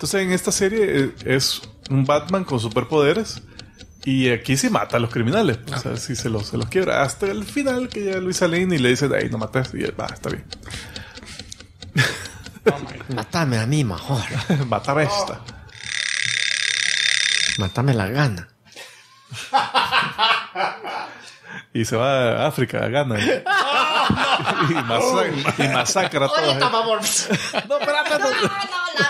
Entonces en esta serie eh, es un Batman con superpoderes y aquí sí mata a los criminales. O sea, sí se los, se los quiebra. Hasta el final que llega Luisa Lane y le dice, ay, no mates. Y él, va, está bien. Matame a mí mejor. Mata a esta. Matame la gana. Y se va a África, gana. y, masacra, y masacra a todos. No, espérate, no. No, no,